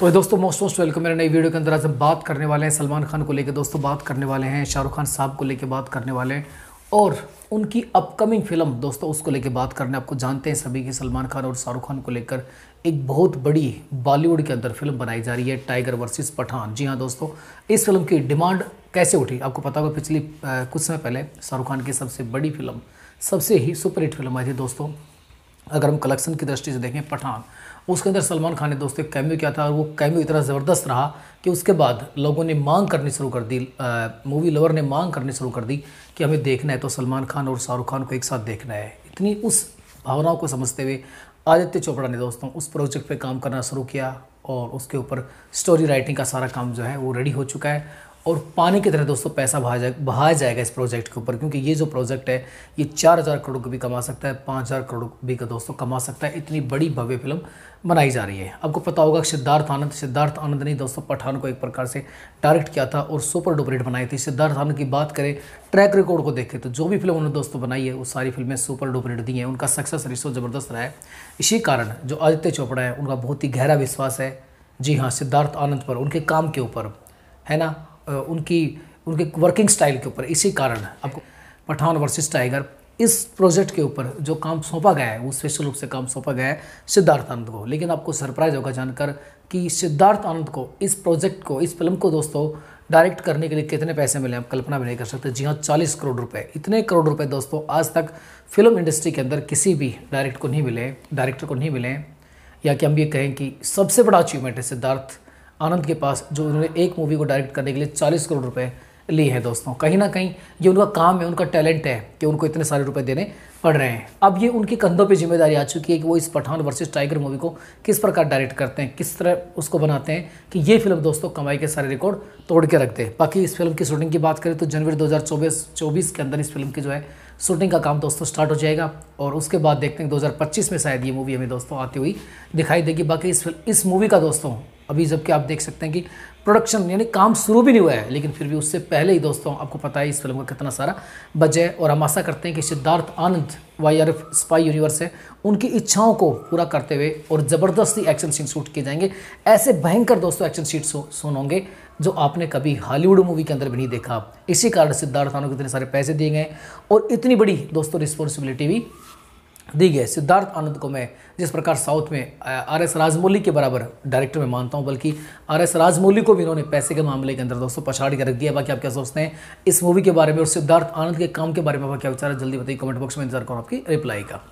तो दोस्तों most most welcome. मेरे नई वीडियो के अंदर आज हम बात करने वाले हैं, सलमान खान को लेकर दोस्तों बात करने वाले हैं, शाहरुख खान साहब को लेकर बात करने वाले हैं, और उनकी अपकमिंग फ़िल्म दोस्तों, उसको लेकर बात करने आपको जानते हैं सभी कि, सलमान खान और शाहरुख खान को लेकर। एक बहुत बड़ी बॉलीवुड के अंदर फ़िल्म बनाई जा रही है, टाइगर वर्सेस पठान। जी हाँ दोस्तों, इस फ़िल्म की डिमांड कैसे उठी? आपको पता होगा, पिछली कुछ समय पहले शाहरुख खान की सबसे बड़ी फ़िल्म, सबसे ही सुपरहिट फ़िल्म आई थी दोस्तों अगर हम कलेक्शन की दृष्टि से देखें पठान, उसके अंदर सलमान खान ने दोस्तों एक कैम्यू किया था और वो कैम्यू इतना ज़बरदस्त रहा कि उसके बाद लोगों ने मांग करनी शुरू कर दी मूवी लवर ने मांग करनी शुरू कर दी कि हमें देखना है तो सलमान खान और शाहरुख खान को एक साथ देखना है। इतनी उस भावनाओं को समझते हुए आदित्य चोपड़ा ने दोस्तों उस प्रोजेक्ट पे काम करना शुरू किया और उसके ऊपर स्टोरी राइटिंग का सारा काम जो है वो रेडी हो चुका है। और पानी की तरह दोस्तों पैसा बहा जाए, बहाया जाएगा इस प्रोजेक्ट के ऊपर, क्योंकि ये जो प्रोजेक्ट है, ये चार हज़ार करोड़ को भी कमा सकता है, पाँच हज़ार करोड़ भी का दोस्तों कमा सकता है, इतनी बड़ी भव्य फ़िल्म बनाई जा रही है। आपको पता होगा सिद्धार्थ आनंद सिद्धार्थ आनंद ने दोस्तों पठान को एक प्रकार से डायरेक्ट किया था और सुपर डुपर बनाई थी। सिद्धार्थ आनंद की बात करें ट्रैक रिकॉर्ड को देखें तो जो भी फ़िल्म उन्होंने दोस्तों बनाई है, वो सारी फ़िल्में सुपर डुपर दी हैं। उनका सक्सेस रिश्तो ज़बरदस्त रहा है। इसी कारण जो आदित्य चोपड़ा है, उनका बहुत ही गहरा विश्वास है। जी हाँ सिद्धार्थ आनंद पर, उनके काम के ऊपर, है ना? उनकी, उनके वर्किंग स्टाइल के ऊपर, इसी कारण आपको पठान वर्सेस टाइगर इस प्रोजेक्ट के ऊपर जो काम सौंपा गया है, वो स्पेशल रूप से काम सौंपा गया है सिद्धार्थ आनंद को। लेकिन आपको सरप्राइज़ होगा जानकर कि सिद्धार्थ आनंद को, इस प्रोजेक्ट को, इस फ़िल्म को दोस्तों डायरेक्ट करने के लिए कितने पैसे मिले आप कल्पना भी नहीं कर सकते। जी हाँ चालीस करोड़ रुपए। इतने करोड़ रुपए दोस्तों, आज तक फ़िल्म इंडस्ट्री के अंदर किसी भी डायरेक्ट को नहीं मिले डायरेक्टर को नहीं मिले, या कि हम ये कहें कि सबसे बड़ा अचीवमेंट है सिद्धार्थ आनंद के पास, जो उन्होंने एक मूवी को डायरेक्ट करने के लिए चालीस करोड़ रुपए लिए हैं दोस्तों। कहीं ना कहीं ये उनका काम है, उनका टैलेंट है कि उनको इतने सारे रुपए देने पड़ रहे हैं। अब ये उनके कंधों पे ज़िम्मेदारी आ चुकी है कि वो इस पठान वर्सेस टाइगर मूवी को किस प्रकार डायरेक्ट करते हैं, किस तरह उसको बनाते हैं कि ये फ़िल्म दोस्तों कमाई के सारे रिकॉर्ड तोड़ के रखते हैं बाकी इस फ़िल्म की शूटिंग की बात करें तो जनवरी दो हज़ार के अंदर इस फ़िल्म की जो है शूटिंग का काम दोस्तों स्टार्ट हो जाएगा और उसके बाद देखते हैं 2025 में शायद ये मूवी हमें दोस्तों आती हुई दिखाई देगी। बाकी इस इस मूवी का दोस्तों अभी जबकि आप देख सकते हैं कि प्रोडक्शन यानी काम शुरू भी नहीं हुआ है, लेकिन फिर भी उससे पहले ही दोस्तों, आपको पता है इस फ़िल्म का कितना सारा बजे और हम आशा करते हैं कि Siddharth Anand Y R F spy universe है, उनकी इच्छाओं को पूरा करते हुए और ज़बरदस्ती एक्शन सीन शूट किए जाएँगे। ऐसे भयंकर दोस्तों एक्शन सीट सुन होंगे जो आपने कभी हॉलीवुड मूवी के अंदर भी नहीं देखा। इसी कारण सिद्धार्थ आनंद को इतने सारे पैसे दिए गए और इतनी बड़ी दोस्तों रिस्पॉन्सिबिलिटी भी दी गई सिद्धार्थ आनंद को मैं जिस प्रकार साउथ में आर एस राजमौली के बराबर डायरेक्टर में मानता हूँ, बल्कि आर एस राजमौली को भी इन्होंने पैसे के मामले के अंदर दोस्तों पछाड़ के रख दिया। बाकी आप क्या सोचते हैं इस मूवी के बारे में और सिद्धार्थ आनंद के काम के बारे में आपका क्या विचार है? जल्दी बताइए कमेंट बॉक्स में इंतज़ार करूँ आपकी रिप्लाई का।